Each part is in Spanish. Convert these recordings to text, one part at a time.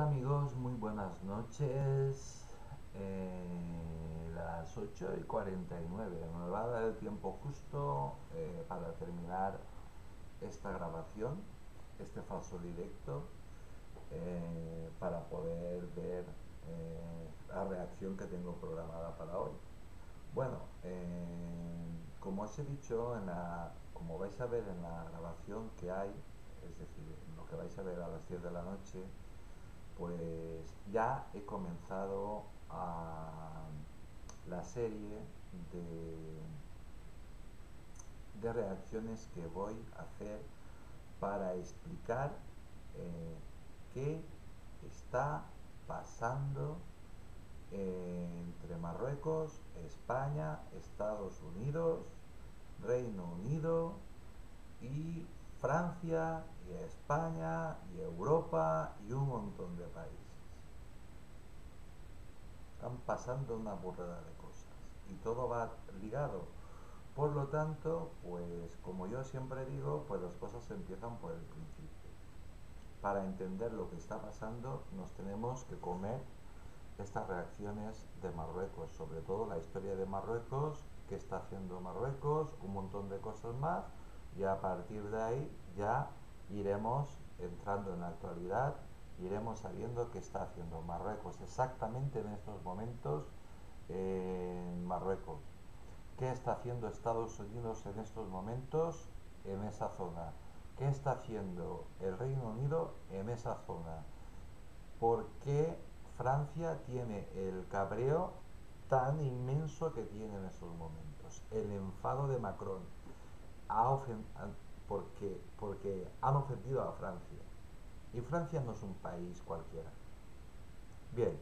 Amigos, muy buenas noches. Eh, las 8 y 49. Me va a dar el tiempo justo eh, para terminar esta grabación, este falso directo, eh, para poder ver la reacción que tengo programada para hoy. Bueno, como os he dicho, en la, como vais a ver en la grabación que hay, es decir, lo que vais a ver a las 10 de la noche, pues ya he comenzado la serie de, reacciones que voy a hacer para explicar eh, qué está pasando entre Marruecos, España, Estados Unidos, Reino Unido y Francia y España y Europa y un montón de países. Están pasando una burrada de cosas y todo va ligado. Por lo tanto, pues como yo siempre digo, pues las cosas empiezan por el principio. Para entender lo que está pasando nos tenemos que comer estas reacciones de Marruecos, sobre todo la historia de Marruecos, qué está haciendo Marruecos, un montón de cosas más y a partir de ahí ya iremos entrando en la actualidad, iremos sabiendo qué está haciendo Marruecos exactamente en estos momentos en Marruecos. ¿Qué está haciendo Estados Unidos en estos momentos en esa zona? ¿Qué está haciendo el Reino Unido en esa zona? ¿Por qué Francia tiene el cabreo tan inmenso que tiene en estos momentos? El enfado de Macron porque, porque han ofendido a Francia. Y Francia no es un país cualquiera. Bien,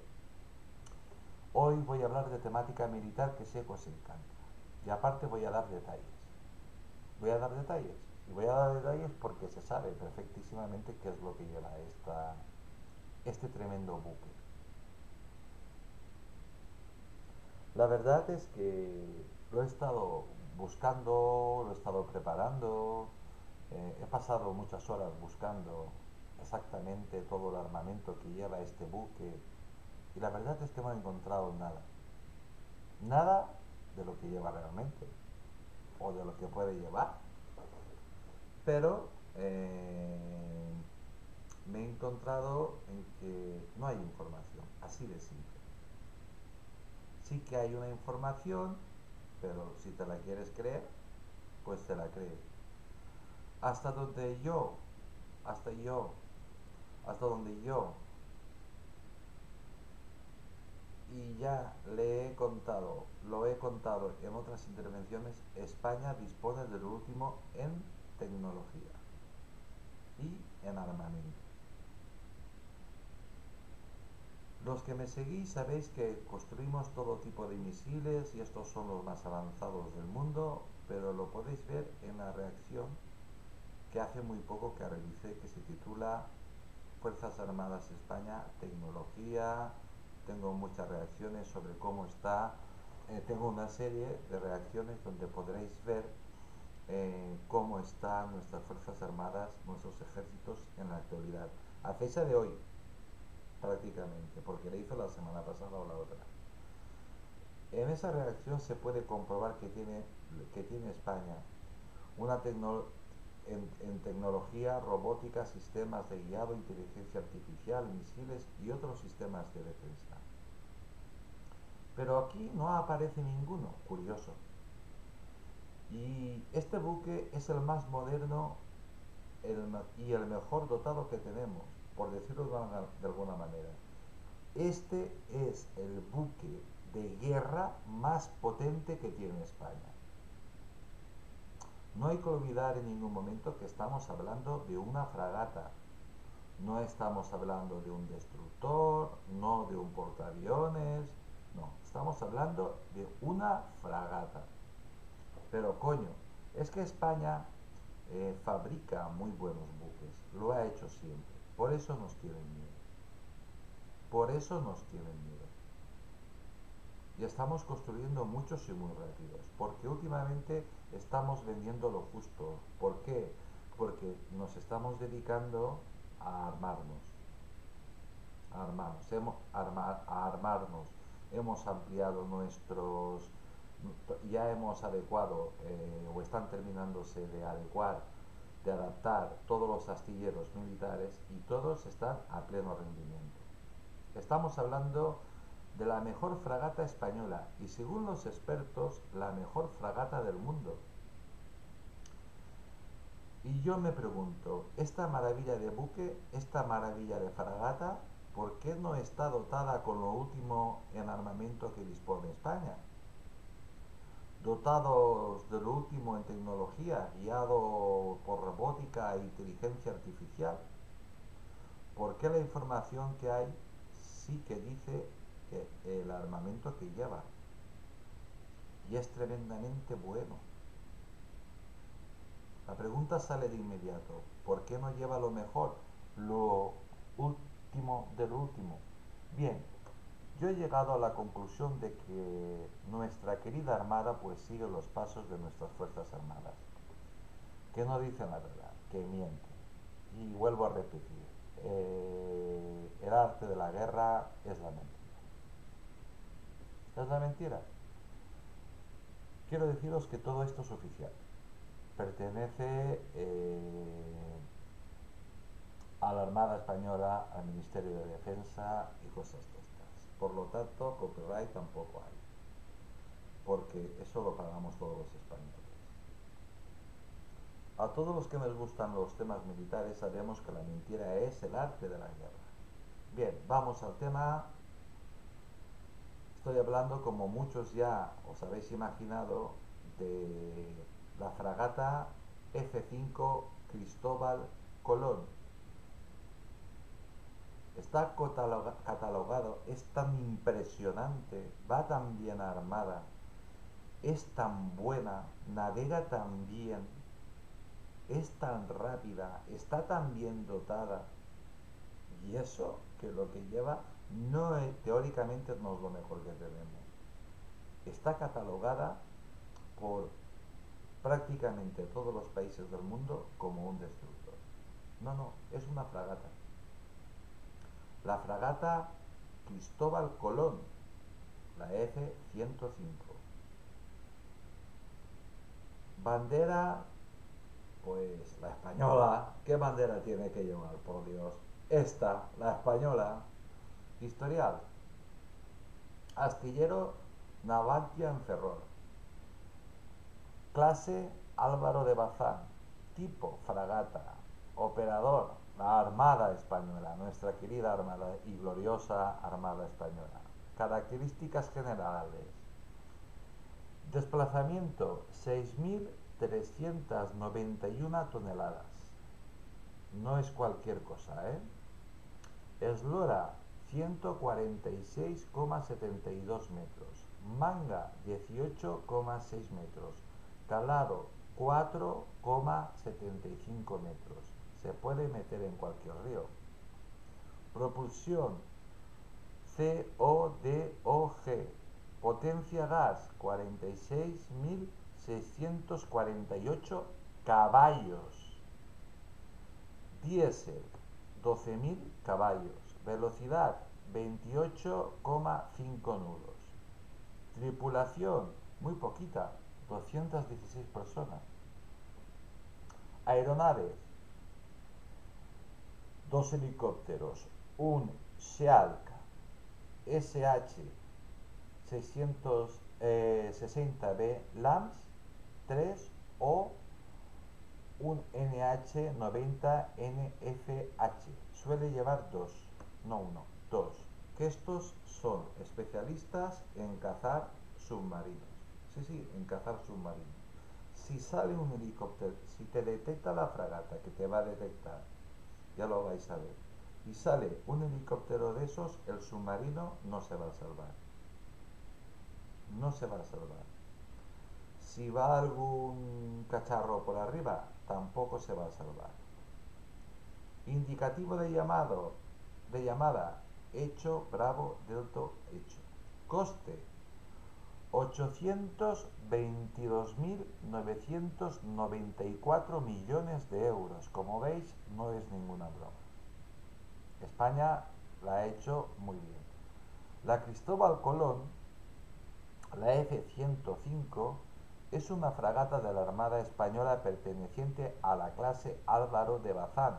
hoy voy a hablar de temática militar que sé que os encanta. Y aparte voy a dar detalles. Voy a dar detalles. Y voy a dar detalles porque se sabe perfectísimamente qué es lo que lleva esta, este tremendo buque. La verdad es que lo he estado buscando, lo he estado preparando, eh, he pasado muchas horas buscando exactamente todo el armamento que lleva este buque y la verdad es que no he encontrado nada. Nada de lo que lleva realmente o de lo que puede llevar. Pero eh, me he encontrado en que no hay información, así de simple. Sí que hay una información pero si te la quieres creer, pues te la crees. Hasta donde yo, hasta yo, hasta donde yo, y ya le he contado, lo he contado en otras intervenciones, España dispone del último en tecnología y en armamento. Los que me seguís sabéis que construimos todo tipo de misiles y estos son los más avanzados del mundo, pero lo podéis ver en la reacción que hace muy poco que realicé que se titula Fuerzas Armadas España, Tecnología. Tengo muchas reacciones sobre cómo está. Eh, tengo una serie de reacciones donde podréis ver eh, cómo están nuestras Fuerzas Armadas, nuestros ejércitos en la actualidad. A fecha de hoy, prácticamente, porque le hizo la semana pasada o la otra. En esa reacción se puede comprobar que tiene, que tiene España una en, en, tecnología, robótica, sistemas de guiado, inteligencia artificial, misiles y otros sistemas de defensa. Pero aquí no aparece ninguno, curioso. Y este buque es el más moderno y el mejor dotado que tenemos por decirlo de alguna manera. Este es el buque de guerra más potente que tiene España. No hay que olvidar en ningún momento que estamos hablando de una fragata. No estamos hablando de un destructor, no de un portaaviones, no, estamos hablando de una fragata. Pero coño, es que España eh, fabrica muy buenos buques, lo ha hecho siempre. Por eso nos tienen miedo. Por eso nos tienen miedo. Y estamos construyendo muchos y muy rápidos. Porque últimamente estamos vendiendo lo justo. ¿Por qué? Porque nos estamos dedicando a armarnos. a armarnos, hemos, a armarnos, hemos ampliado nuestros, ya hemos adecuado eh, o están terminándose de adecuar, de adaptar todos los astilleros militares y todos están a pleno rendimiento. Estamos hablando de la mejor fragata española y según los expertos la mejor fragata del mundo. Y yo me pregunto, esta maravilla de buque, esta maravilla de fragata, ¿por qué no está dotada con lo último en armamento que dispone España? Dotados de lo último en tecnología, guiado por robótica e inteligencia artificial. ¿Por qué la información que hay sí que dice el armamento que lleva. Y es tremendamente bueno. La pregunta sale de inmediato. ¿Por qué no lleva lo mejor? Lo último del último. Bien, yo he llegado a la conclusión de que nuestra querida Armada pues sigue los pasos de nuestras Fuerzas Armadas. Que no dicen la verdad, que mienten. Y vuelvo a repetir, eh, el arte de la guerra es la mentira. Es la mentira. Quiero deciros que todo esto es oficial. Pertenece eh, a la Armada Española, al Ministerio de Defensa y cosas estas. Por lo tanto, copyright tampoco hay. Porque eso lo pagamos todos los españoles. A todos los que nos gustan los temas militares sabemos que la mentira es el arte de la guerra. Bien, vamos al tema Estoy hablando, como muchos ya os habéis imaginado, de la fragata F5 Cristóbal Colón. Está catalogado, es tan impresionante, va tan bien armada, es tan buena, navega tan bien, es tan rápida, está tan bien dotada. Y eso que lo que lleva no teóricamente no es lo mejor que tenemos. Está catalogada por prácticamente todos los países del mundo como un destructor. No, no, es una fragata. La fragata Cristóbal Colón, la F-105. Bandera, pues la española. ¿Qué bandera tiene que llevar, por Dios? Esta, la española. Historial. Astillero Navantia en Ferrol. Clase Álvaro de Bazán. Tipo fragata. Operador la Armada Española, nuestra querida Armada y gloriosa Armada Española. Características generales. Desplazamiento 6.391 toneladas. No es cualquier cosa, ¿eh? Eslora 146,72 metros, manga 18,6 metros, calado 4,75 metros. Se puede meter en cualquier río. Propulsión CODOG, potencia gas 46.648 caballos. Diésel 12.000 caballos Velocidad 28,5 nudos. Tripulación muy poquita, 216 personas. Aeronaves, dos helicópteros, un Shealk SH 660B LAMS 3 o un NH90NFH. Suele llevar dos no uno, dos, que estos son especialistas en cazar submarinos. Sí, sí, en cazar submarinos. Si sale un helicóptero, si te detecta la fragata, que te va a detectar, ya lo vais a ver, y sale un helicóptero de esos, el submarino no se va a salvar. No se va a salvar. Si va algún cacharro por arriba, tampoco se va a salvar. Indicativo de llamado, de llamada hecho bravo delto hecho. Coste 822.994 millones de euros. Como veis, no es ninguna broma. España la ha hecho muy bien. La Cristóbal Colón, la F-105, es una fragata de la Armada Española perteneciente a la clase Álvaro de Bazán.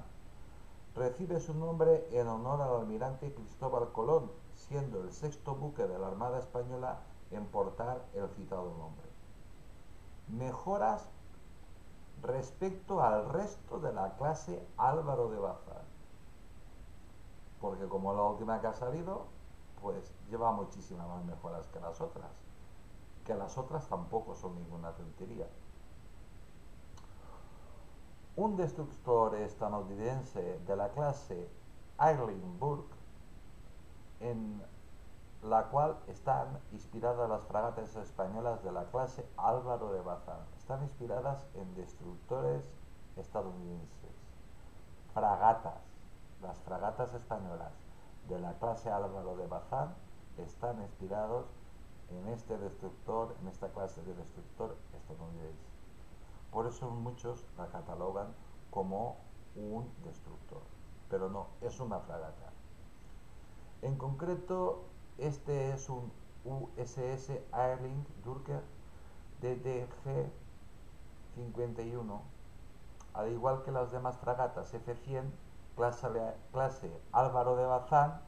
Recibe su nombre en honor al almirante Cristóbal Colón, siendo el sexto buque de la Armada Española en portar el citado nombre. Mejoras respecto al resto de la clase Álvaro de Bazán. Porque como la última que ha salido, pues lleva muchísimas más mejoras que las otras que las otras tampoco son ninguna tontería. Un destructor estadounidense de la clase Eilenburg, en la cual están inspiradas las fragatas españolas de la clase Álvaro de Bazán. Están inspiradas en destructores estadounidenses. Fragatas. Las fragatas españolas de la clase Álvaro de Bazán están inspirados en este destructor, en esta clase de destructor estadounidense. Por eso muchos la catalogan como un destructor, pero no, es una fragata. En concreto, este es un USS Airling Durker DDG 51, al igual que las demás fragatas F-100 clase, clase Álvaro de Bazán,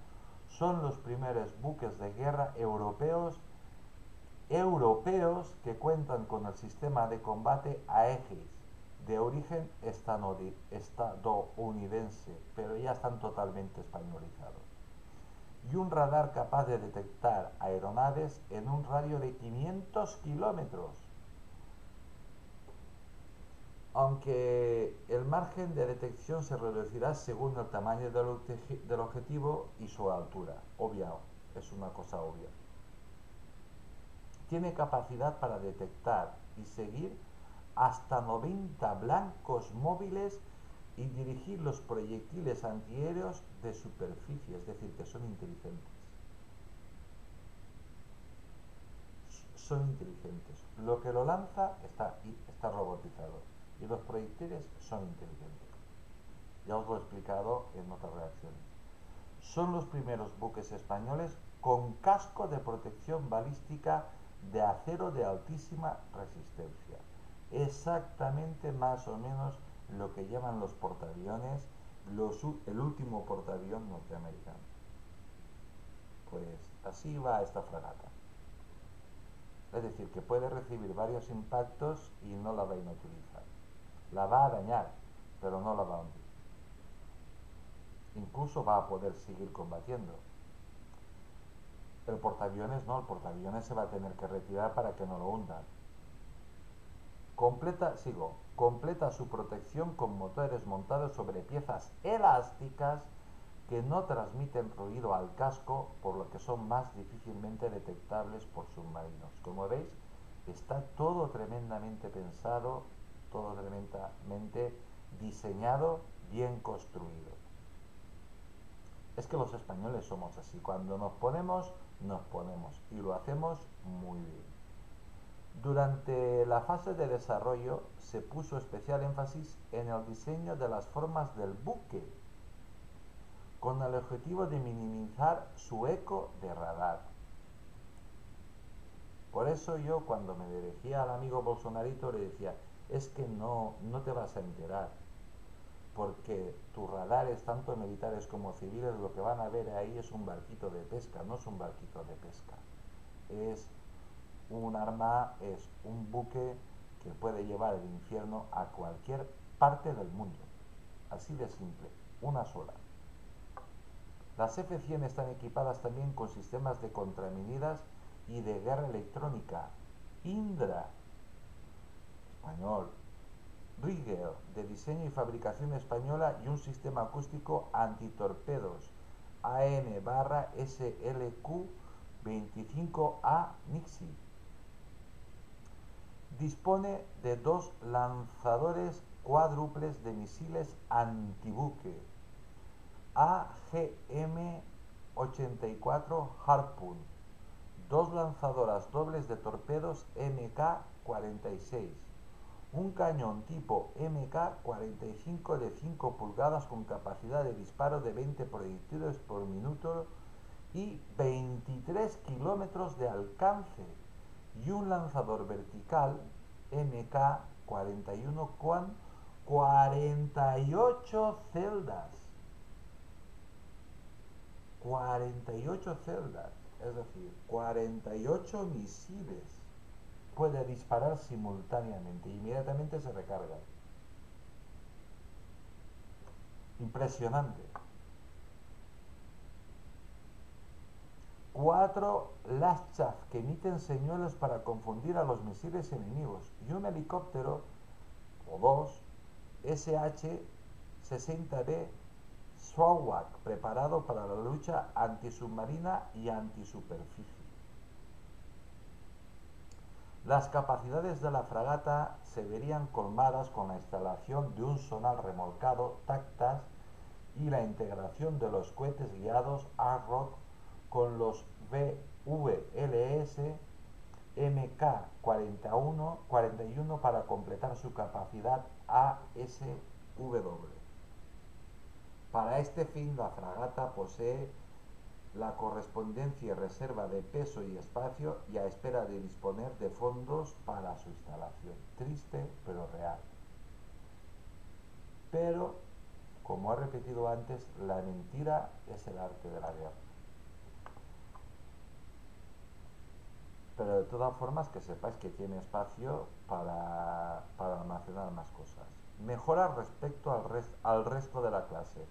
son los primeros buques de guerra europeos europeos que cuentan con el sistema de combate Aegis de origen estadounidense, pero ya están totalmente españolizados. Y un radar capaz de detectar aeronaves en un radio de 500 kilómetros. Aunque el margen de detección se reducirá según el tamaño del, objetivo y su altura. Obvio, es una cosa obvia tiene capacidad para detectar y seguir hasta 90 blancos móviles y dirigir los proyectiles antiaéreos de superficie, es decir, que son inteligentes. Son inteligentes. Lo que lo lanza está, está robotizado y los proyectiles son inteligentes. Ya os lo he explicado en otras reacciones. Son los primeros buques españoles con casco de protección balística de acero de altísima resistencia. Exactamente más o menos lo que llaman los portaaviones, el último portaavión norteamericano. Pues así va esta fragata. Es decir, que puede recibir varios impactos y no la va a inutilizar. La va a dañar, pero no la va a hundir. Incluso va a poder seguir combatiendo el portaaviones no, el portaaviones se va a tener que retirar para que no lo hundan. Completa, sigo, completa su protección con motores montados sobre piezas elásticas que no transmiten ruido al casco, por lo que son más difícilmente detectables por submarinos. Como veis, está todo tremendamente pensado, todo tremendamente diseñado, bien construido. Es que los españoles somos así, cuando nos ponemos nos ponemos y lo hacemos muy bien. Durante la fase de desarrollo se puso especial énfasis en el diseño de las formas del buque, con el objetivo de minimizar su eco de radar. Por eso yo cuando me dirigía al amigo Bolsonarito le decía, es que no, no te vas a enterar, porque tus radares, tanto militares como civiles, lo que van a ver ahí es un barquito de pesca, no es un barquito de pesca. Es un arma, es un buque que puede llevar el infierno a cualquier parte del mundo. Así de simple, una sola. Las F-100 están equipadas también con sistemas de contraminidas y de guerra electrónica. Indra, español, Rigel, de diseño y fabricación española y un sistema acústico antitorpedos AN barra SLQ 25A Nixie. Dispone de dos lanzadores cuádruples de misiles antibuque AGM-84 Harpoon, dos lanzadoras dobles de torpedos MK-46, un cañón tipo MK-45 de 5 pulgadas con capacidad de disparo de 20 proyectiles por minuto y 23 kilómetros de alcance y un lanzador vertical MK-41 con 48 celdas. 48 celdas, es decir, 48 misiles puede disparar simultáneamente, inmediatamente se recarga. Impresionante. Cuatro Lashchav que emiten señuelos para confundir a los misiles enemigos y un helicóptero o dos SH-60B Swawak preparado para la lucha antisubmarina y antisuperficie. Las capacidades de la fragata se verían colmadas con la instalación de un sonar remolcado Tactas y la integración de los cohetes guiados ARROC con los VLS MK-41 41 para completar su capacidad ASW. Para este fin la fragata posee la correspondencia y reserva de peso y espacio y a espera de disponer de fondos para su instalación. Triste pero real. Pero, como he repetido antes, la mentira es el arte de la guerra. Pero de todas formas que sepáis que tiene espacio para, almacenar más cosas. Mejora respecto al, al resto de la clase.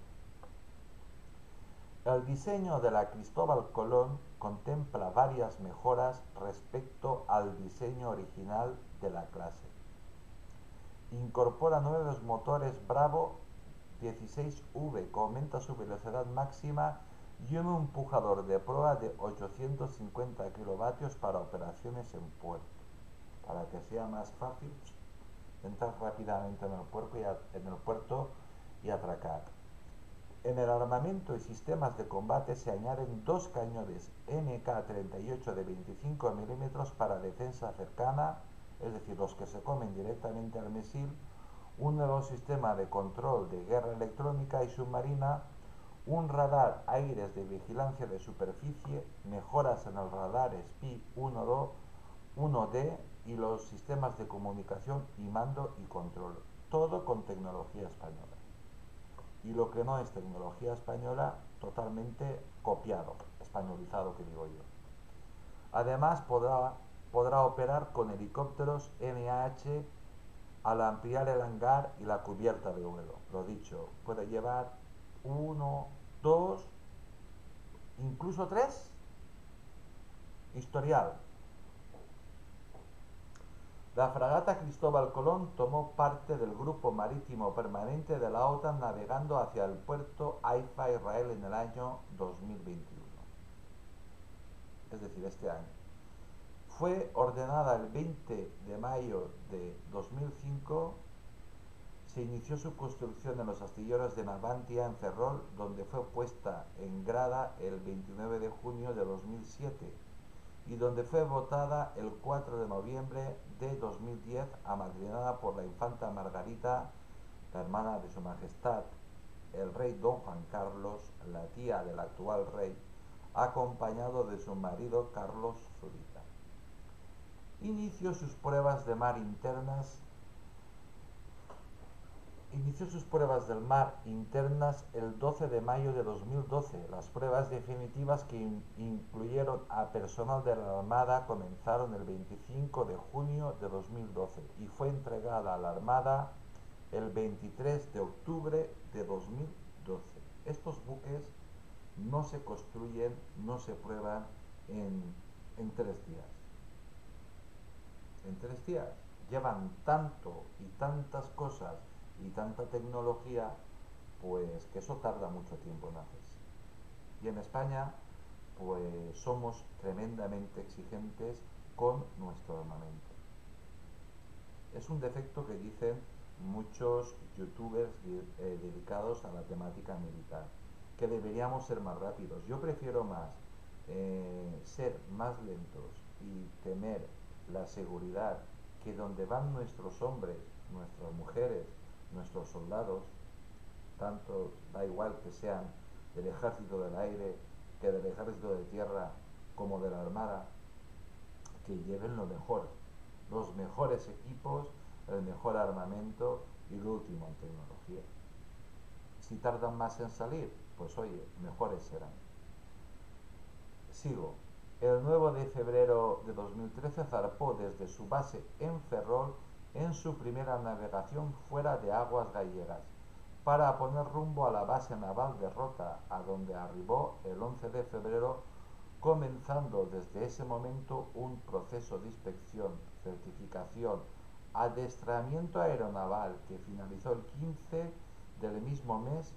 El diseño de la Cristóbal Colón contempla varias mejoras respecto al diseño original de la clase. Incorpora nuevos motores Bravo 16V que aumenta su velocidad máxima y un empujador de proa de 850 kilovatios para operaciones en puerto, para que sea más fácil entrar rápidamente en el puerto y, en el puerto y atracar. En el armamento y sistemas de combate se añaden dos cañones MK-38 de 25 mm para defensa cercana, es decir, los que se comen directamente al misil, un nuevo sistema de control de guerra electrónica y submarina, un radar aires de vigilancia de superficie, mejoras en el radar SPI 1D y los sistemas de comunicación y mando y control, todo con tecnología española y lo que no es tecnología española totalmente copiado, españolizado que digo yo. Además podrá, podrá operar con helicópteros NH al ampliar el hangar y la cubierta de vuelo. Lo dicho, puede llevar uno, dos, incluso tres. Historial. La fragata Cristóbal Colón tomó parte del grupo marítimo permanente de la OTAN navegando hacia el puerto Haifa, Israel, en el año 2021. Es decir, este año. Fue ordenada el 20 de mayo de 2005. Se inició su construcción en los astilleros de Navantia, en Ferrol, donde fue puesta en grada el 29 de junio de 2007 y donde fue votada el 4 de noviembre de 2010, amadrinada por la infanta Margarita, la hermana de su majestad, el rey don Juan Carlos, la tía del actual rey, acompañado de su marido Carlos Zurita. Inició sus pruebas de mar internas inició sus pruebas del mar internas el 12 de mayo de 2012. Las pruebas definitivas que incluyeron a personal de la Armada comenzaron el 25 de junio de 2012 y fue entregada a la Armada el 23 de octubre de 2012. Estos buques no se construyen, no se prueban en, en tres días. En tres días llevan tanto y tantas cosas y tanta tecnología, pues que eso tarda mucho tiempo en hacerse. Y en España, pues somos tremendamente exigentes con nuestro armamento. Es un defecto que dicen muchos youtubers eh, dedicados a la temática militar, que deberíamos ser más rápidos. Yo prefiero más eh, ser más lentos y tener la seguridad que donde van nuestros hombres nuestras mujeres, nuestros soldados, tanto da igual que sean del ejército del aire, que del ejército de tierra, como de la armada, que lleven lo mejor, los mejores equipos, el mejor armamento y lo último en tecnología. Si tardan más en salir, pues oye, mejores serán. Sigo. El 9 de febrero de 2013 zarpó desde su base en Ferrol en su primera navegación fuera de aguas gallegas para poner rumbo a la base naval de Rota, a donde arribó el 11 de febrero, comenzando desde ese momento un proceso de inspección, certificación, adestramiento aeronaval que finalizó el 15 del mismo mes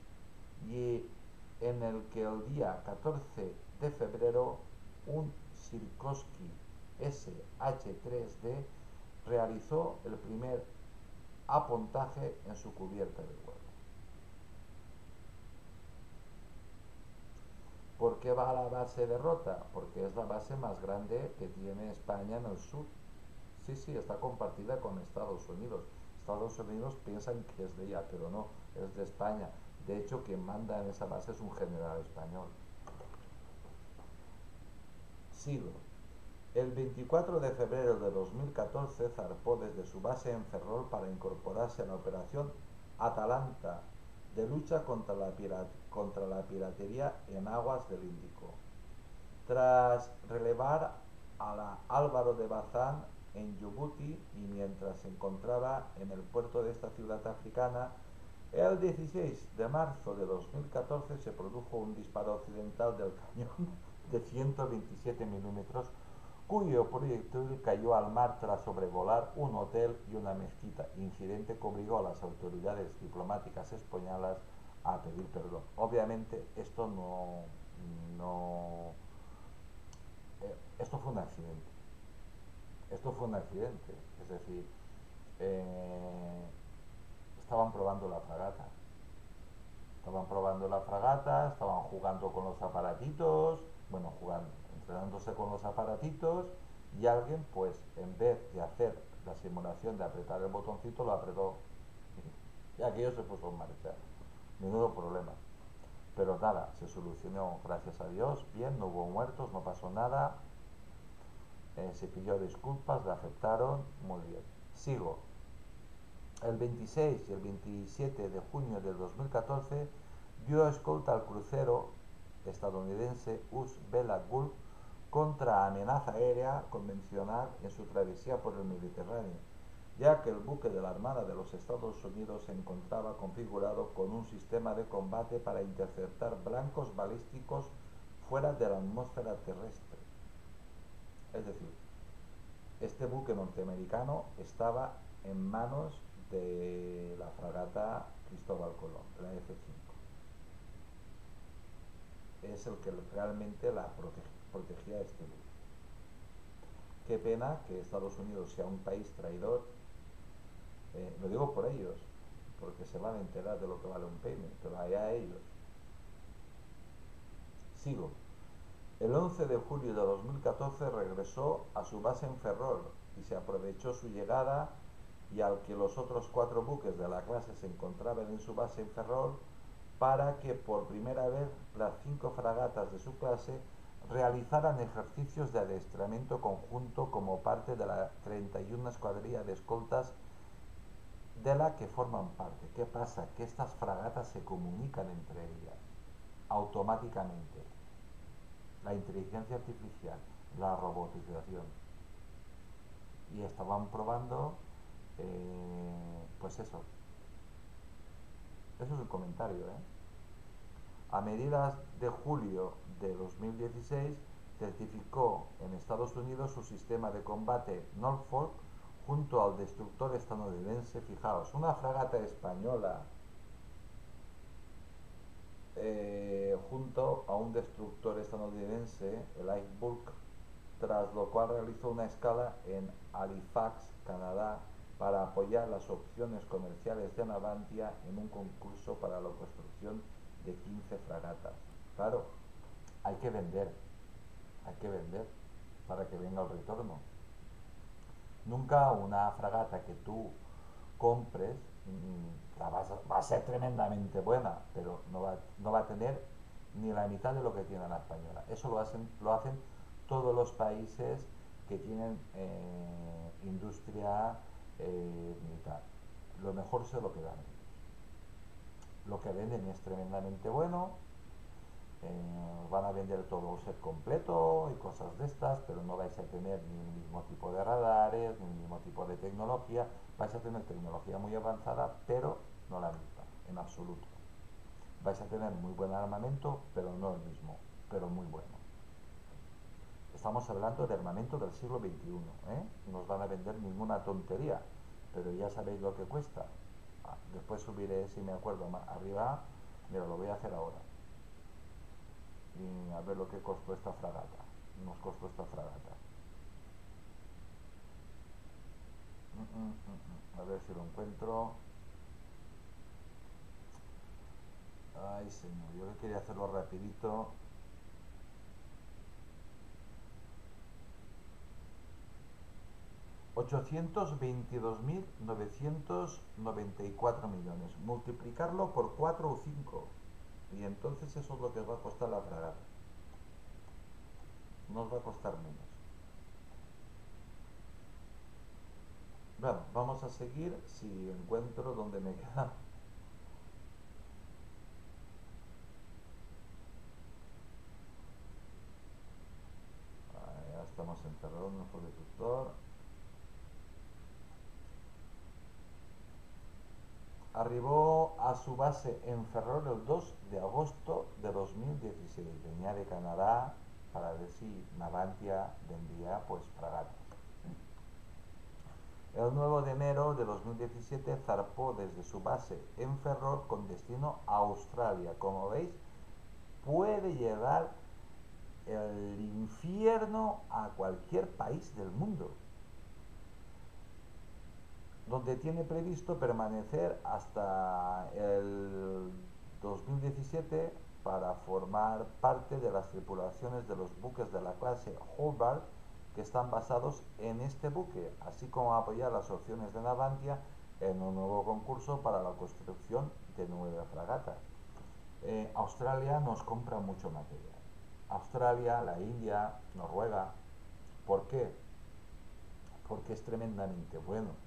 y en el que el día 14 de febrero un Sikorsky SH-3D realizó el primer apontaje en su cubierta de vuelo. ¿Por qué va a la base de Rota? Porque es la base más grande que tiene España en el sur. Sí, sí, está compartida con Estados Unidos. Estados Unidos piensan que es de ella, pero no, es de España. De hecho, quien manda en esa base es un general español. Sigo. El 24 de febrero de 2014 zarpó desde su base en Ferrol para incorporarse a la operación Atalanta de lucha contra la, piratería en aguas del Índico. Tras relevar a la Álvaro de Bazán en Djibouti y mientras se encontraba en el puerto de esta ciudad africana, el 16 de marzo de 2014 se produjo un disparo occidental del cañón de 127 milímetros cuyo proyectil cayó al mar tras sobrevolar un hotel y una mezquita, incidente que obligó a las autoridades diplomáticas españolas a pedir perdón. Obviamente esto no, no eh, esto fue un accidente. Esto fue un accidente, es decir, eh, estaban probando la fragata. Estaban probando la fragata, estaban jugando con los aparatitos, bueno, jugando, entrenándose con los aparatitos y alguien, pues, en vez de hacer la simulación de apretar el botoncito, lo apretó y aquello se puso en marcha. Menudo problema. Pero nada, se solucionó, gracias a Dios, bien, no hubo muertos, no pasó nada, eh, se pidió disculpas, la aceptaron, muy bien. Sigo. El 26 y el 27 de junio del 2014 dio escolta al crucero estadounidense US Bella Gulf contra amenaza aérea convencional en su travesía por el Mediterráneo, ya que el buque de la Armada de los Estados Unidos se encontraba configurado con un sistema de combate para interceptar blancos balísticos fuera de la atmósfera terrestre. Es decir, este buque norteamericano estaba en manos de la fragata Cristóbal Colón, la F-5 es el que realmente la protegía este buque. Qué pena que Estados Unidos sea un país traidor, eh, lo digo por ellos, porque se van a enterar de lo que vale un peine, pero allá ellos. Sigo. El 11 de julio de 2014 regresó a su base en Ferrol y se aprovechó su llegada y al que los otros cuatro buques de la clase se encontraban en su base en Ferrol, para que por primera vez las cinco fragatas de su clase realizaran ejercicios de adiestramiento conjunto como parte de la 31 escuadrilla de escoltas de la que forman parte. ¿Qué pasa? Que estas fragatas se comunican entre ellas automáticamente. La inteligencia artificial, la robotización. Y estaban probando, eh, pues eso. Eso es el comentario, ¿eh? A medidas de julio de 2016, certificó en Estados Unidos su sistema de combate Norfolk junto al destructor estadounidense, fijaos, una fragata española eh, junto a un destructor estadounidense, el Iceberg, tras lo cual realizó una escala en Halifax, Canadá, para apoyar las opciones comerciales de Navantia en un concurso para la construcción de 15 fragatas. Claro, hay que vender, hay que vender para que venga el retorno. Nunca una fragata que tú compres, mm, va a ser tremendamente buena, pero no va, no va a tener ni la mitad de lo que tiene la española. Eso lo hacen, lo hacen todos los países que tienen eh, industria eh, militar. Lo mejor se lo quedan. Lo que venden es tremendamente bueno, eh, van a vender todo el set completo y cosas de estas, pero no vais a tener ni el mismo tipo de radares, ni el mismo tipo de tecnología. Vais a tener tecnología muy avanzada, pero no la misma, en absoluto. Vais a tener muy buen armamento, pero no el mismo, pero muy bueno. Estamos hablando de armamento del siglo XXI, ¿eh? No os van a vender ninguna tontería, pero ya sabéis lo que cuesta. Después subiré, si me acuerdo, más arriba, mira, lo voy a hacer ahora y a ver lo que costó esta fragata. Nos costó esta fragata. Mm, mm, mm. A ver si lo encuentro. Ay, señor, yo que quería hacerlo rapidito. Ochocientos veintidós mil novecientos noventa y cuatro millones. Multiplicarlo por cuatro o cinco. Y entonces eso es lo que os va a costar la fragata. No os va a costar menos. Bueno, vamos a seguir si encuentro donde me queda. Ahí, ya estamos en nuestro reproductor. Arribó a su base en Ferrol el 2 de agosto de 2016. Venía de Canadá para ver si Navantia vendía pues fragatas. El 9 de enero de 2017 zarpó desde su base en Ferrol con destino a Australia. Como veis, puede llegar el infierno a cualquier país del mundo donde tiene previsto permanecer hasta el 2017 para formar parte de las tripulaciones de los buques de la clase Hobart que están basados en este buque, así como apoyar las opciones de Navantia en un nuevo concurso para la construcción de nueve fragatas. Eh, Australia nos compra mucho material. Australia, la India, Noruega. ¿Por qué? Porque es tremendamente bueno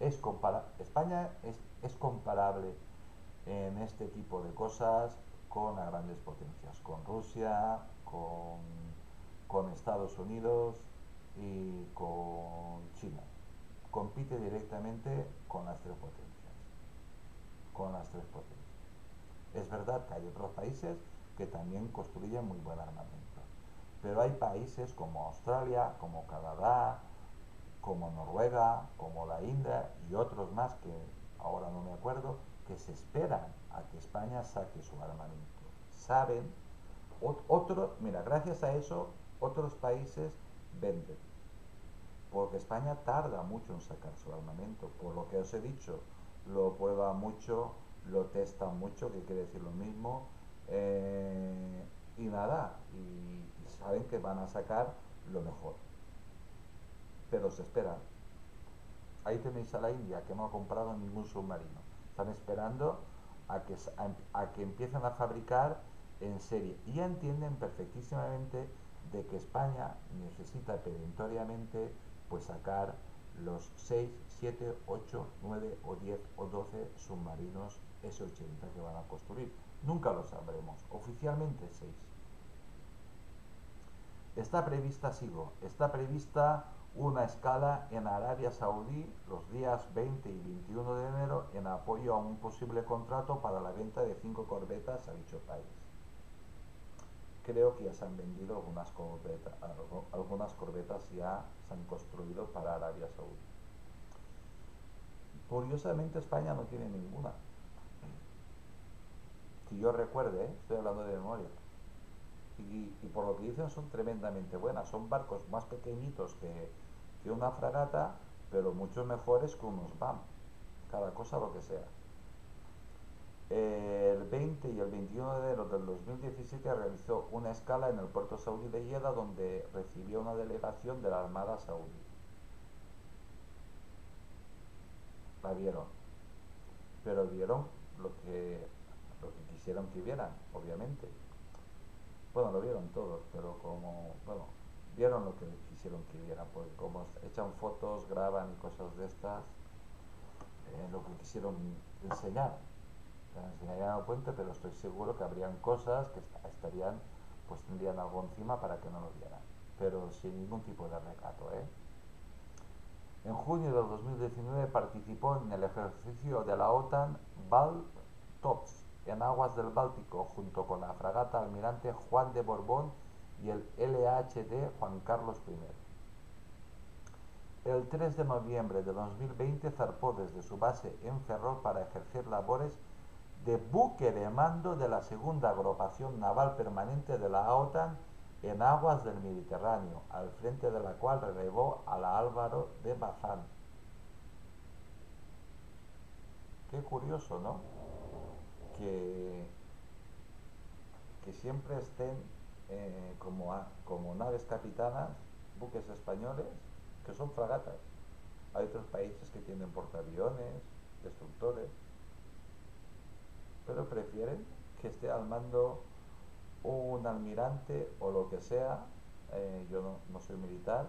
es compara España es, es, comparable en este tipo de cosas con las grandes potencias, con Rusia, con, con, Estados Unidos y con China. Compite directamente con las tres potencias. Con las tres potencias. Es verdad que hay otros países que también construyen muy buen armamento. Pero hay países como Australia, como Canadá, como Noruega, como la India y otros más que ahora no me acuerdo, que se esperan a que España saque su armamento. Saben, otro, mira, gracias a eso otros países venden, porque España tarda mucho en sacar su armamento, por lo que os he dicho, lo prueba mucho, lo testa mucho, que quiere decir lo mismo, eh, y nada, y, y saben que van a sacar lo mejor pero se esperan. Ahí tenéis a la India que no ha comprado ningún submarino. Están esperando a que, a, a que empiecen a fabricar en serie. Y entienden perfectísimamente de que España necesita perentoriamente pues sacar los 6, 7, 8, 9 o 10 o 12 submarinos S-80 que van a construir. Nunca lo sabremos. Oficialmente 6. Está prevista, sigo, está prevista una escala en Arabia Saudí los días 20 y 21 de enero en apoyo a un posible contrato para la venta de cinco corbetas a dicho país. Creo que ya se han vendido algunas corbetas, algunas corbetas ya se han construido para Arabia Saudí. Curiosamente España no tiene ninguna. Que yo recuerde, ¿eh? estoy hablando de memoria. Y, por lo que dicen son tremendamente buenas. Son barcos más pequeñitos que, que una fragata, pero mucho mejores que unos BAM. Cada cosa lo que sea. El 20 y el 21 de enero del 2017 realizó una escala en el puerto saudí de Jeddah donde recibió una delegación de la Armada Saudí. la vieron. Pero vieron lo que, lo que quisieron que vieran, obviamente. Bueno, lo vieron todos, pero como, bueno, vieron lo que quisieron que vieran, porque como echan fotos, graban cosas de estas, eh, lo que quisieron enseñar. Enseñarían al puente, pero estoy seguro que habrían cosas que estarían, pues tendrían algo encima para que no lo vieran, pero sin ningún tipo de recato, ¿eh? En junio de 2019 participó en el ejercicio de la OTAN Baltops en aguas del Báltico junto con la fragata almirante Juan de Borbón y el LHD Juan Carlos I. El 3 de noviembre de 2020 zarpó desde su base en Ferrol para ejercer labores de buque de mando de la segunda agrupación naval permanente de la OTAN en aguas del Mediterráneo, al frente de la cual relevó a la Álvaro de Bazán. Qué curioso, ¿no? Que, que siempre estén eh, como, como naves capitanas, buques españoles, que son fragatas. Hay otros países que tienen portaaviones, destructores, pero prefieren que esté al mando un almirante o lo que sea, eh, yo no, no, soy militar,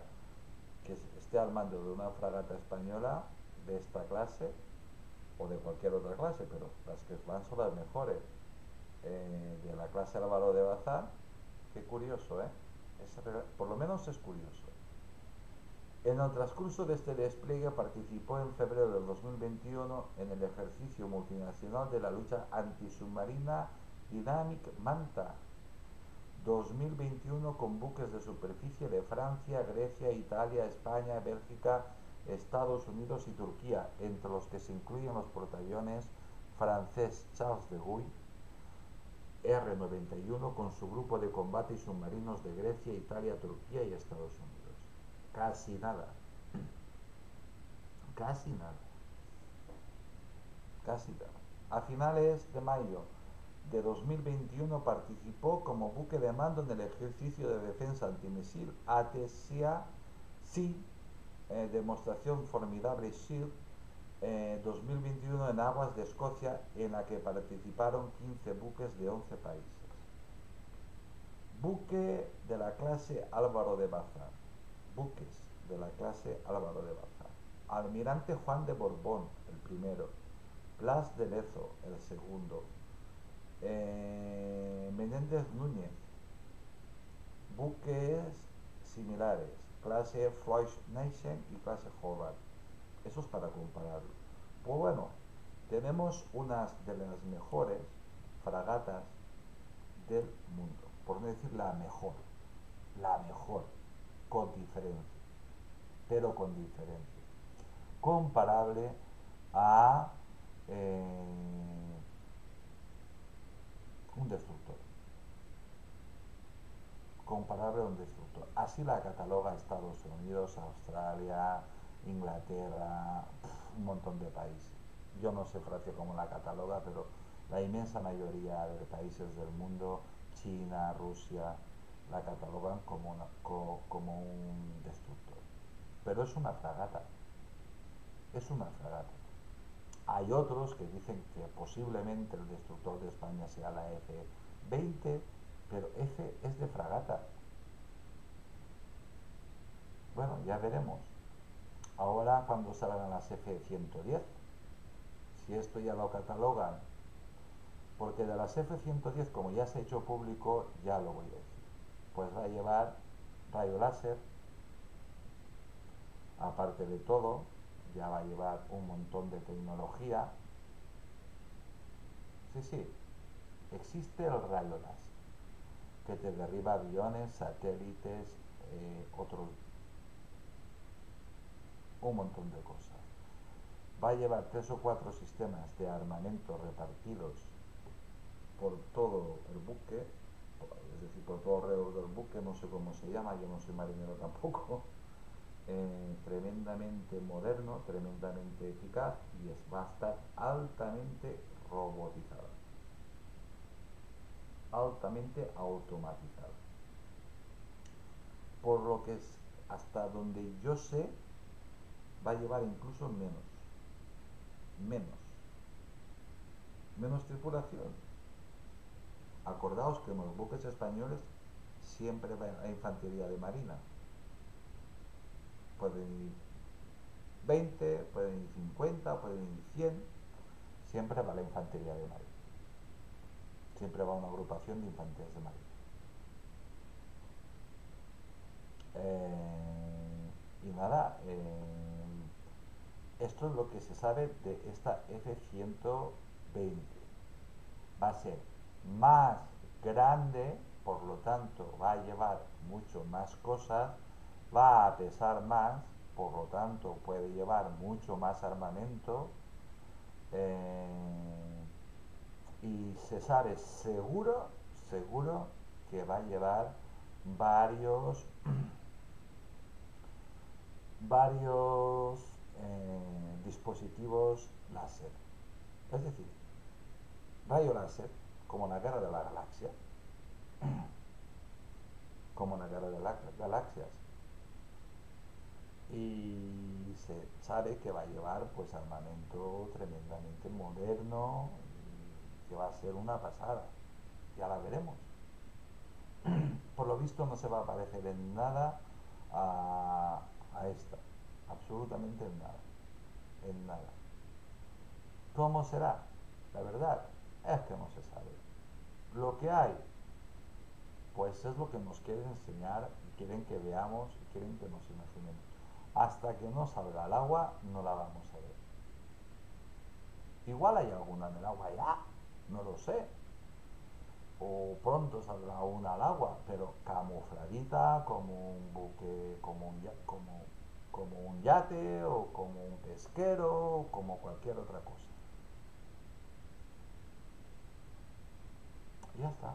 que esté al mando de una fragata española de esta clase o de cualquier otra clase, pero las que van son las mejores. Eh, de la clase Álvaro de Bazán, qué curioso, ¿eh? por lo menos es curioso. En el transcurso de este despliegue participó en febrero del 2021 en el ejercicio multinacional de la lucha antisubmarina Dynamic Manta, 2021 con buques de superficie de Francia, Grecia, Italia, España, Bélgica, Estados Unidos y Turquía, entre los que se incluyen los portaaviones francés Charles de Gaulle, R-91 con su grupo de combate y submarinos de Grecia, Italia, Turquía y Estados Unidos. Casi nada. Casi nada. Casi nada. A finales de mayo de 2021 participó como buque de mando en el ejercicio de defensa antimisil ATSIA SI, eh, demostración formidable SHIELD, eh, 2021 en aguas de Escocia, en la que participaron 15 buques de 11 países. Buque de la clase Álvaro de Baza. Buques de la clase Álvaro de Baza. Almirante Juan de Borbón, el primero. Blas de Lezo, el segundo. Eh, Menéndez Núñez, buques similares, clase Nation y clase Hobart. Eso es para compararlo. Pues bueno, tenemos unas de las mejores fragatas del mundo, por no decir la mejor, la mejor, con diferencia, pero con diferencia, comparable a eh, un destructor. Comparable a un destructor. Así la cataloga Estados Unidos, Australia, Inglaterra, un montón de países. Yo no sé Francia cómo la cataloga, pero la inmensa mayoría de países del mundo, China, Rusia, la catalogan como, como un destructor. Pero es una fragata. Es una fragata. Hay otros que dicen que posiblemente el destructor de España sea la F-20, pero F es de fragata. Bueno, ya veremos. Ahora cuando salgan las F-110, si esto ya lo catalogan, porque de las F-110, como ya se ha hecho público, ya lo voy a decir, pues va a llevar rayo láser, aparte de todo, ya va a llevar un montón de tecnología. Sí, sí, existe el rayo láser, que te derriba aviones, satélites, eh, otros, un montón de cosas. Va a llevar tres o cuatro sistemas de armamento repartidos por todo el buque, es decir, por todo alrededor del buque, no sé cómo se llama, yo no soy marinero tampoco eh, tremendamente moderno, tremendamente eficaz y es, va a estar altamente robotizado, altamente automatizado. Por lo que es hasta donde yo sé, va a llevar incluso menos. menos. Menos tripulación. Acordaos que en los buques españoles siempre va a infantería de marina. Pueden ir 20, pueden ir 50, pueden ir 100. Siempre va la infantería de marina. Siempre va una agrupación de infanterías de marina. Eh, y nada, eh, esto es lo que se sabe de esta F-120. Va a ser más grande, por lo tanto va a llevar mucho más cosas, va a pesar más, por lo tanto puede llevar mucho más armamento eh, y se sabe seguro, seguro que va a llevar varios varios dispositivos láser. Es decir, rayo láser, como la guerra de la galaxia, como la guerra de las galaxias. Y se sabe que va a llevar pues armamento tremendamente moderno y que va a ser una pasada. Ya la veremos. Por lo visto no se va a parecer en nada a esta. Absolutamente en nada. En nada. ¿Cómo será? La verdad es que no se sabe. Lo que hay, pues es lo que nos quieren enseñar y quieren que veamos y quieren que nos imaginemos. Hasta que no salga el agua, no la vamos a ver. Igual hay alguna en el agua ya, no lo sé. O pronto saldrá una al agua, pero camufladita como un buque, como un, como como un yate o como un pesquero o como cualquier otra cosa. ya está,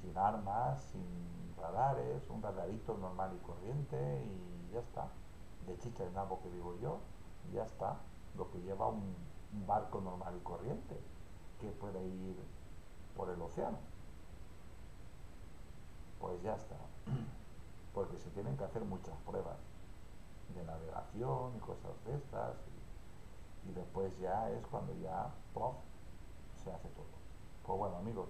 sin armas, sin radares, un radarito normal y corriente y ya está. De chicha de nabo que digo yo, ya está. Lo que lleva un barco normal y corriente que puede ir por el océano. Pues ya está. Porque se tienen que hacer muchas pruebas de navegación y cosas de estas. Y, después ya es cuando ya se hace todo. Pues bueno, amigos,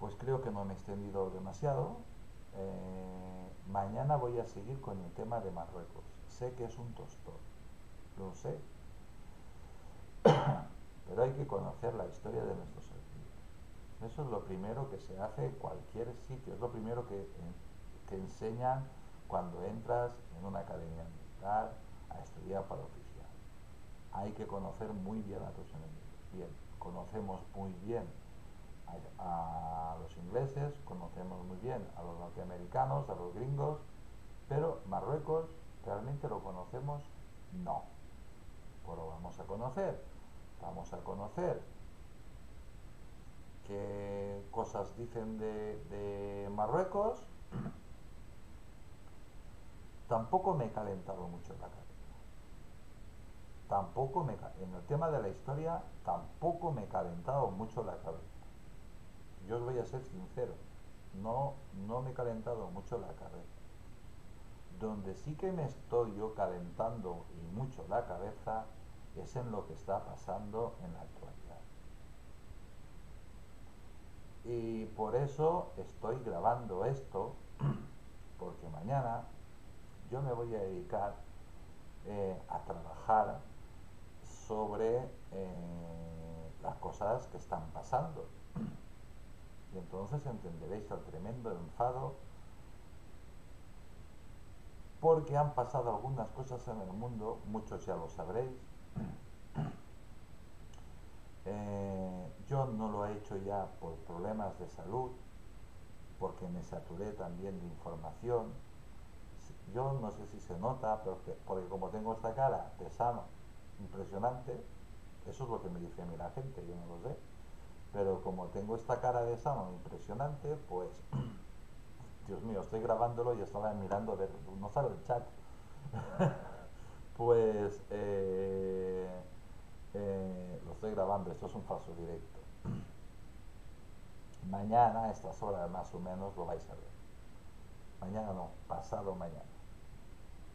pues creo que no me he extendido demasiado. Eh, mañana voy a seguir con el tema de Marruecos. Sé que es un tostón, lo sé. Pero hay que conocer la historia de nuestros servicios. Eso es lo primero que se hace en cualquier sitio, es lo primero que, que enseñan cuando entras en una academia militar a estudiar para oficial. Hay que conocer muy bien a tus enemigos. Bien, conocemos muy bien a, los ingleses, conocemos muy bien a los norteamericanos, a los gringos, pero Marruecos realmente lo conocemos no. Pues lo vamos a conocer. Vamos a conocer qué cosas dicen de, de Marruecos tampoco me he calentado mucho la cabeza. Tampoco me, en el tema de la historia, tampoco me he calentado mucho la cabeza. Yo os voy a ser sincero, no, no me he calentado mucho la cabeza. Donde sí que me estoy yo calentando y mucho la cabeza es en lo que está pasando en la actualidad. Y por eso estoy grabando esto, porque mañana yo me voy a dedicar eh, a trabajar sobre eh, las cosas que están pasando. Y entonces entenderéis el tremendo enfado porque han pasado algunas cosas en el mundo, muchos ya lo sabréis. Eh, yo no lo he hecho ya por problemas de salud, porque me saturé también de información yo no sé si se nota, pero porque como tengo esta cara de sano, impresionante, eso es lo que me dice a mí la gente, yo no lo sé. Pero como tengo esta cara de sano impresionante, pues, Dios mío, estoy grabándolo y estaba mirando a ver, no sale el chat. pues, eh, eh, lo estoy grabando, esto es un falso directo. Mañana a estas horas más o menos lo vais a ver. Mañana no, pasado mañana.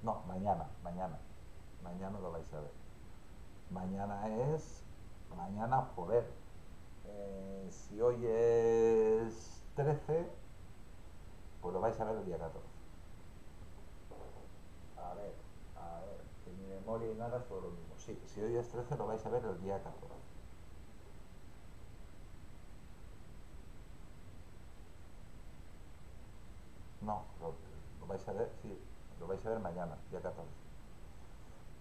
No, mañana, mañana. Mañana lo vais a ver. mañana es, mañana, joder, eh, si hoy es 13, pues lo vais a ver el día 14. A ver, a ver, que mi memoria y nada todo lo mismo. Sí, si hoy es 13, lo vais a ver el día 14. No, lo, vais a ver, sí, lo vais a ver mañana, día 14.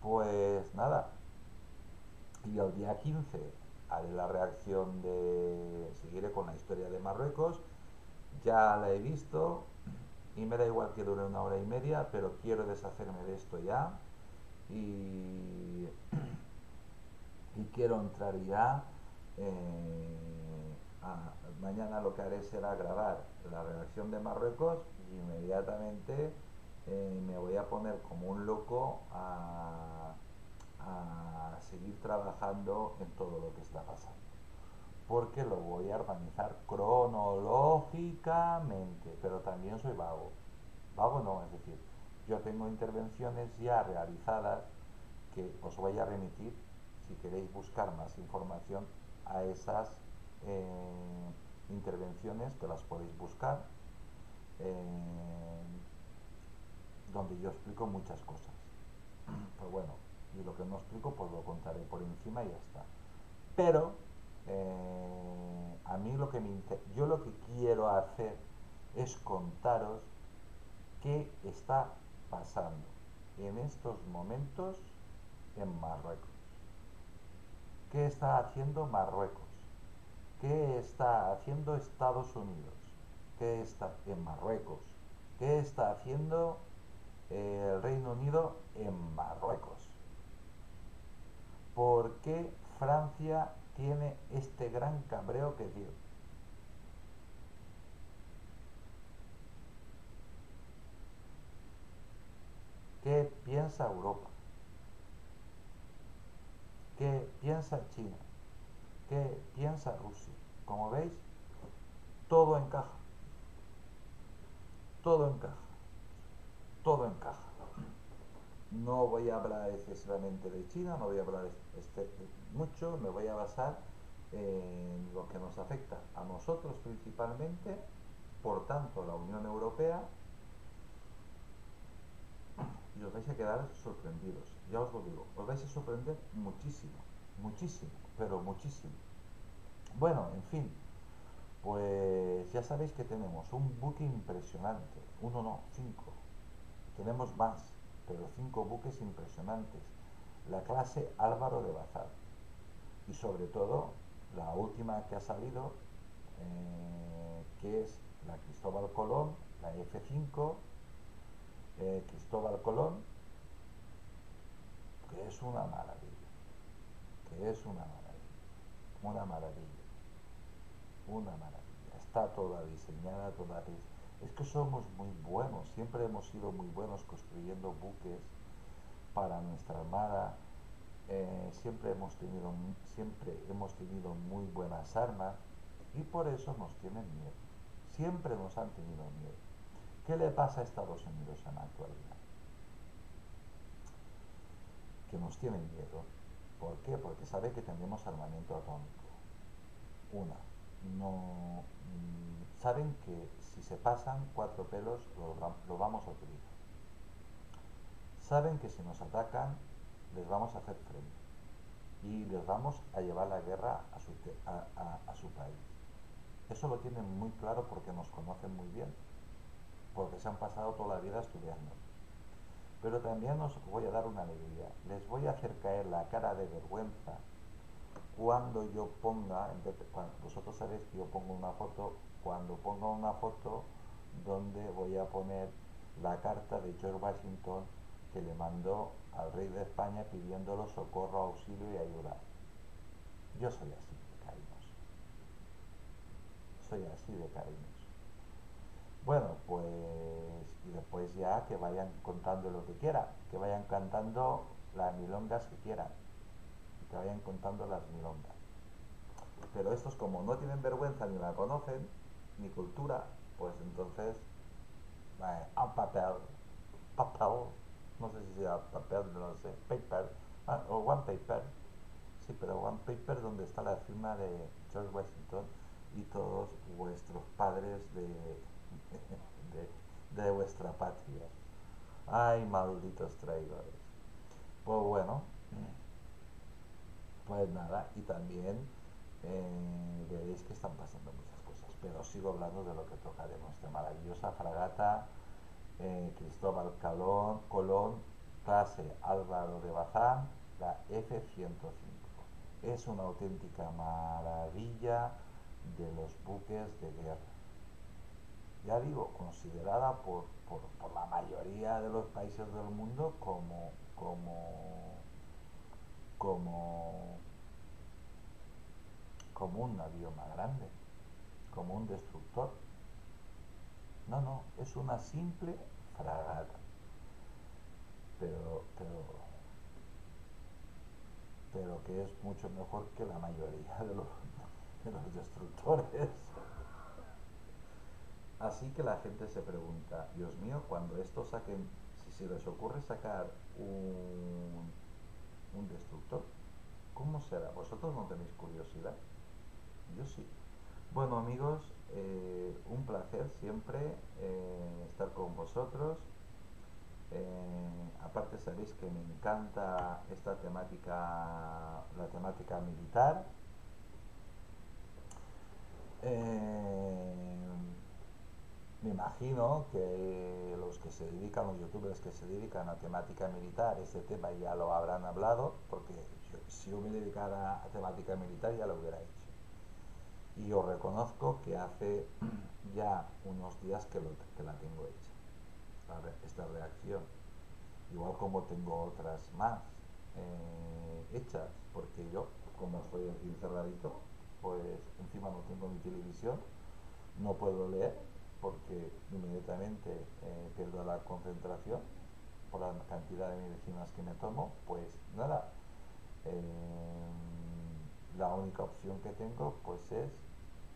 Pues nada, y el día 15 haré la reacción de, seguiré con la historia de Marruecos, ya la he visto y me da igual que dure una hora y media, pero quiero deshacerme de esto ya y, quiero entrar ya. Eh, mañana lo que haré será grabar la reacción de Marruecos inmediatamente eh, me voy a poner como un loco a, a seguir trabajando en todo lo que está pasando. Porque lo voy a organizar cronológicamente, pero también soy vago. Vago no, es decir, yo tengo intervenciones ya realizadas que os voy a remitir si queréis buscar más información a esas eh, intervenciones que las podéis buscar eh, donde yo explico muchas cosas. Pero bueno, y lo que no explico pues lo contaré por encima y ya está. Pero eh, a mí lo que me yo lo que quiero hacer es contaros qué está pasando en estos momentos en Marruecos. ¿Qué está haciendo Marruecos? ¿Qué está haciendo Estados Unidos? ¿Qué está en Marruecos? ¿Qué está haciendo eh, el Reino Unido en Marruecos? ¿Por qué Francia tiene este gran cabreo que dio? ¿Qué piensa Europa? ¿Qué piensa China? ¿Qué piensa Rusia? Como veis, todo encaja. Todo encaja. Todo encaja. No voy a hablar excesivamente de China, no voy a hablar este, mucho, me voy a basar en lo que nos afecta a nosotros principalmente, por tanto la Unión Europea, y os vais a quedar sorprendidos, ya os lo digo, os vais a sorprender muchísimo, muchísimo, pero muchísimo. Bueno, en fin, pues ya sabéis que tenemos un buque impresionante, uno no, cinco, tenemos más, pero cinco buques impresionantes, la clase Álvaro de Bazar y sobre todo la última que ha salido, eh, que es la Cristóbal Colón, la F5, eh, Cristóbal Colón, que es una maravilla, que es una maravilla, una maravilla, una maravilla. Está toda diseñada, toda es que somos muy buenos, siempre hemos sido muy buenos construyendo buques para nuestra armada, eh, siempre, hemos tenido, siempre hemos tenido muy buenas armas y por eso nos tienen miedo. Siempre nos han tenido miedo. ¿Qué le pasa a Estados Unidos en la actualidad? Que nos tienen miedo. ¿Por qué? Porque sabe que tenemos armamento atómico. Una, no mm, saben que si se pasan cuatro pelos lo, vamos a utilizar. Saben que si nos atacan les vamos a hacer frente y les vamos a llevar la guerra a su, a su país. Eso lo tienen muy claro porque nos conocen muy bien, porque se han pasado toda la vida estudiando. Pero también os voy a dar una alegría. Les voy a hacer caer la cara de vergüenza cuando yo ponga, vosotros sabéis que yo pongo una foto, cuando ponga una foto donde voy a poner la carta de George Washington que le mandó al rey de España pidiéndolo socorro, auxilio y ayuda. Yo soy así de cariñoso. Soy así de cariñoso. Bueno, pues y después ya que vayan contando lo que quieran, que vayan cantando las milongas que quieran que vayan contando las milongas. Pero estos como no tienen vergüenza ni la conocen, ni cultura, pues entonces eh, a papel, papel, no sé si sea papel, no sé, paper, ah, o one paper, Sí, pero One Paper donde está la firma de George Washington y todos vuestros padres de, de vuestra patria. Ay, malditos traidores. Pues bueno, pues nada, y también eh, veréis que están pasando muchas cosas, pero sigo hablando de lo que toca de maravillosa fragata eh, Cristóbal Calón, Colón, clase Álvaro de Bazán, la F-105. Es una auténtica maravilla de los buques de guerra. Ya digo, considerada por, por, por la mayoría de los países del mundo como, como, como, como un navío más grande, como un destructor. No, no, es una simple fragata. Pero, pero, pero que es mucho mejor que la mayoría de los, de los destructores. Así que la gente se pregunta, Dios mío, cuando esto saquen, si se les ocurre sacar un, un destructor, ¿cómo será? ¿Vosotros no tenéis curiosidad? Yo sí. Bueno amigos, eh, un placer siempre eh, estar con vosotros. Eh, aparte sabéis que me encanta esta temática, la temática militar. Me imagino que los que se dedican, los youtubers que se dedican a temática militar, este tema ya lo habrán hablado, porque yo, si yo me dedicara a temática militar ya lo hubiera hecho. Y os reconozco que hace ya unos días que, la tengo hecha, esta reacción, igual como tengo otras más eh, hechas, porque yo, como estoy encerradito, pues encima no tengo mi televisión, no puedo leer porque inmediatamente eh, pierdo la concentración por la cantidad de medicinas que me tomo, pues nada. Eh, la única opción que tengo pues es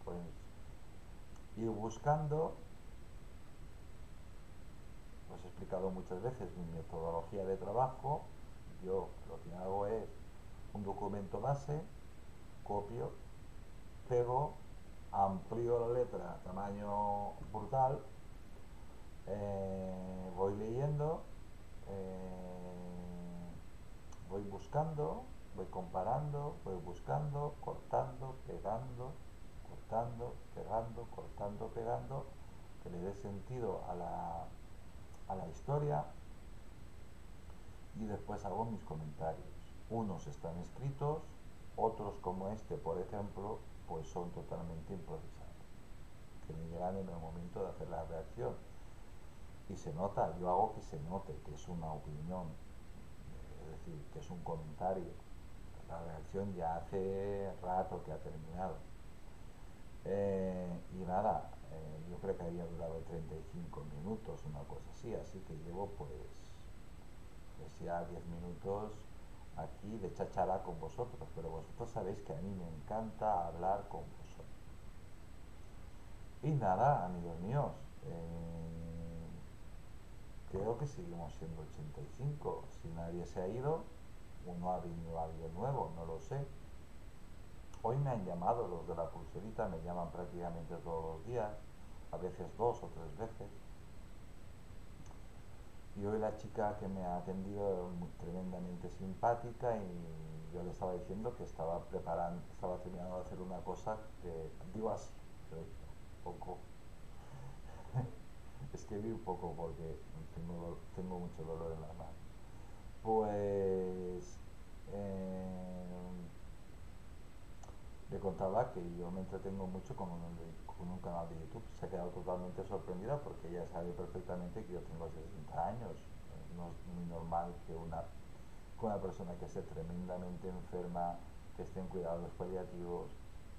pues ir buscando os he explicado muchas veces mi metodología de trabajo yo lo que hago es un documento base copio pego amplío la letra tamaño brutal eh, voy leyendo eh, voy buscando voy comparando, voy buscando, cortando, pegando, cortando, pegando, cortando, pegando, que le dé sentido a la, a la historia y después hago mis comentarios. Unos están escritos, otros como este, por ejemplo, pues son totalmente improvisados, que me llegan en el momento de hacer la reacción. Y se nota, yo hago que se note que es una opinión, es decir, que es un comentario la reacción ya hace rato que ha terminado. Eh, y nada, eh, yo creo que había durado 35 minutos, una cosa así, así que llevo pues, pues ya 10 minutos aquí de chachara con vosotros, pero vosotros sabéis que a mí me encanta hablar con vosotros. Y nada, amigos míos, eh, creo que seguimos siendo 85, si nadie se ha ido, o no ha venido alguien nuevo, no lo sé. Hoy me han llamado los de la pulserita, me llaman prácticamente todos los días, a veces dos o tres veces. Y hoy la chica que me ha atendido tremendamente simpática y yo le estaba diciendo que estaba preparando, estaba terminando de hacer una cosa que digo así, un poco. Escribí un poco porque tengo, mucho dolor en la mano pues eh, le contaba que yo me entretengo mucho con un, con un, canal de YouTube. Se ha quedado totalmente sorprendida porque ella sabe perfectamente que yo tengo 60 años. No es muy normal que una, una persona que esté tremendamente enferma, que esté en cuidados paliativos,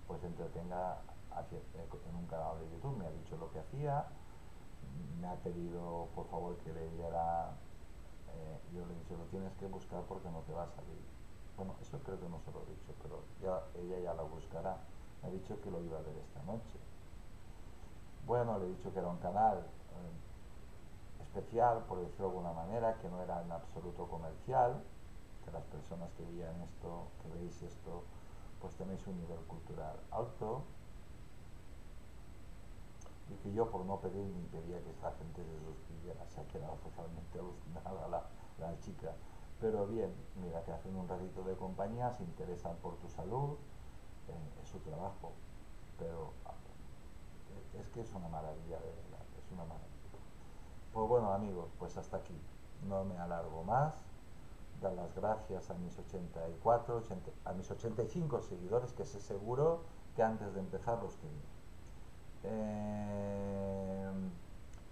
pues entretenga en un canal de YouTube. Me ha dicho lo que hacía, me ha pedido por favor que le diera eh, yo le he dicho, lo tienes que buscar porque no te va a salir. Bueno, eso creo que no se lo he dicho, pero ya, ella ya lo buscará. Me ha dicho que lo iba a ver esta noche. Bueno, le he dicho que era un canal eh, especial, por decirlo de alguna manera, que no era en absoluto comercial, que las personas que vean esto, que veis esto, pues tenéis un nivel cultural alto. Y que yo por no pedir ni pedía que esta gente se suscribiera, se ha quedado totalmente alucinada la, la chica. Pero bien, mira que hacen un ratito de compañía, se interesan por tu salud, eh, es su trabajo, es una maravilla, de verdad, es una maravilla. Pues bueno amigos, pues hasta aquí, no me alargo más, dar las gracias a mis 84, a mis 85 seguidores, que sé seguro que antes de empezar los tenía. Eh,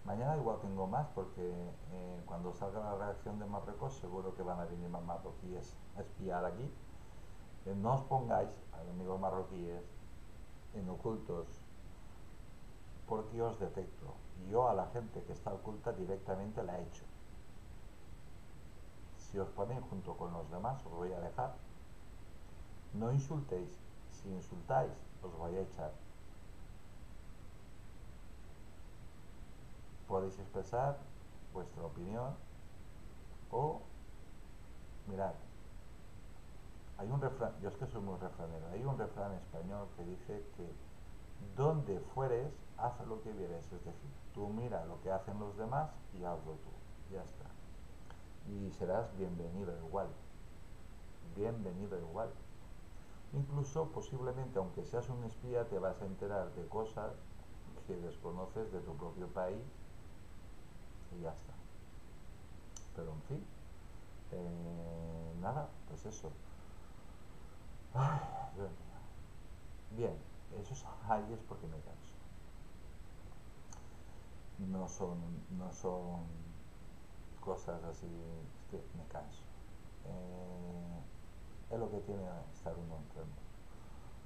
mañana igual tengo más porque eh, cuando salga la reacción de Marruecos seguro que van a venir más marroquíes a espiar aquí. Eh, no os pongáis, amigos marroquíes, en ocultos porque os detecto. Y yo a la gente que está oculta directamente la he hecho. Si os ponéis junto con los demás os voy a dejar. No insultéis. Si insultáis os voy a echar. podéis expresar vuestra opinión o mirad hay un refrán, yo es que soy muy refranero, hay un refrán español que dice que donde fueres, haz lo que vieres, es decir, tú mira lo que hacen los demás y hazlo tú, ya está. Y serás bienvenido igual, bienvenido igual. Incluso posiblemente, aunque seas un espía, te vas a enterar de cosas que desconoces de tu propio país y ya está. Pero en fin, eh, nada, pues eso. Dios mío. Bien, esos ay es porque me canso. No son, no son cosas así, que me canso. Eh, es lo que tiene estar uno enfermo.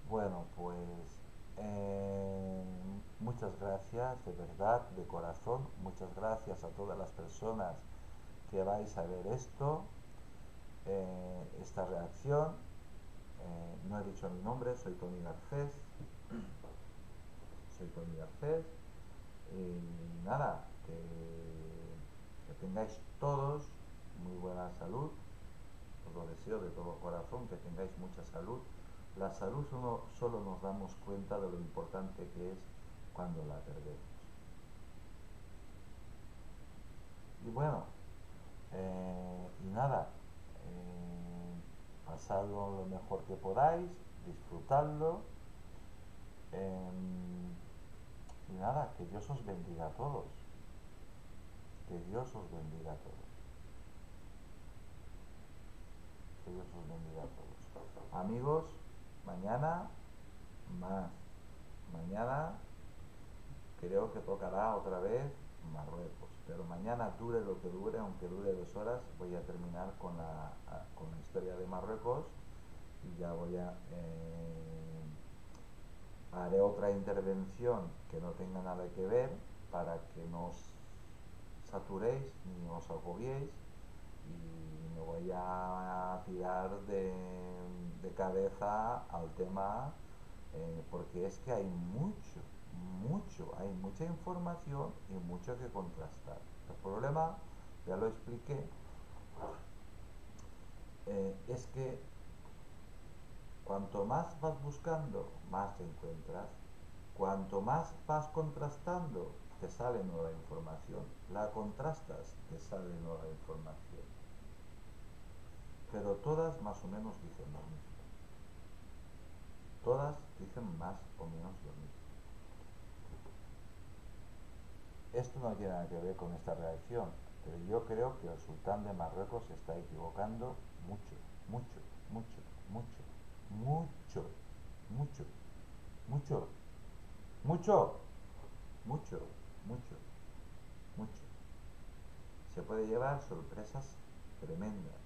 Bueno, pues eh, muchas gracias, de verdad, de corazón. Muchas gracias a todas las personas que vais a ver esto, eh, esta reacción. No he dicho mi nombre, soy Tony Garcés. Soy Tony Garcés. Y nada, que, tengáis todos muy buena salud. Os lo deseo de todo corazón, que tengáis mucha salud la salud solo nos damos cuenta de lo importante que es cuando la perdemos. Y bueno, eh, y nada, eh, pasadlo lo mejor que podáis, disfrutadlo. Em, y nada, que Dios os bendiga a todos. Que Dios os bendiga a todos. Que Dios os bendiga a todos. Amigos, Mañana más. Mañana creo que tocará otra vez Marruecos. Pero mañana dure lo que dure, aunque dure dos horas, voy a terminar con la, con la historia de Marruecos y ya voy a... Eh, haré otra intervención que no tenga nada que ver para que no os saturéis ni os agobiéis y me voy a tirar de, cabeza al tema eh, porque es que hay mucho, mucho, hay mucha información y mucho que contrastar. El problema, ya lo expliqué, eh, es que cuanto más vas buscando, más encuentras. Cuanto más vas contrastando, te sale nueva información. La contrastas, te sale nueva información pero todas más o menos dicen lo mismo. Todas dicen más o menos lo mismo. Esto no tiene nada que ver con esta reacción, pero yo creo que el sultán de Marruecos se está equivocando mucho, mucho, mucho, mucho, mucho, mucho, mucho, mucho, mucho, mucho, mucho. Se puede llevar sorpresas tremendas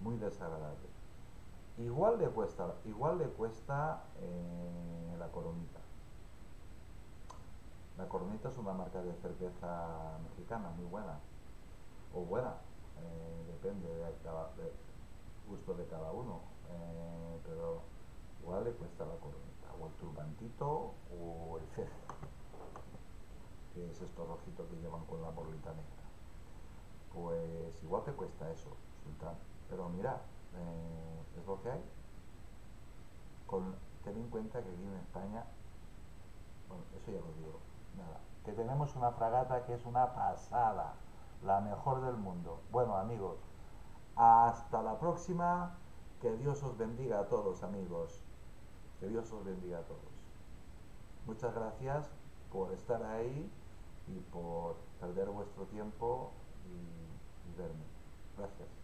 muy desagradable. Igual le cuesta, igual le cuesta eh, la coronita. La coronita es una marca de cerveza mexicana muy buena. O buena, eh, depende del de gusto de cada uno. Eh, pero igual le cuesta la coronita. O el turbantito o el cejo. Que es esto rojito que llevan con la bolita negra. Pues igual te cuesta eso, sultán. Pero mira, eh, es lo que hay. Con, ten en cuenta que aquí en España, bueno, eso ya lo digo, nada, que tenemos una fragata que es una pasada, la mejor del mundo. Bueno, amigos, hasta la próxima, que Dios os bendiga a todos, amigos, que Dios os bendiga a todos. Muchas gracias por estar ahí y por perder vuestro tiempo y, verme. Gracias.